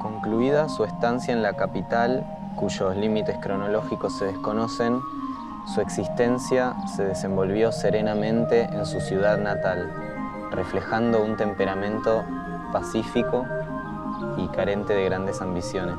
Concluida su estancia en la capital, cuyos límites cronológicos se desconocen, su existencia se desenvolvió serenamente en su ciudad natal, reflejando un temperamento pacífico y carente de grandes ambiciones.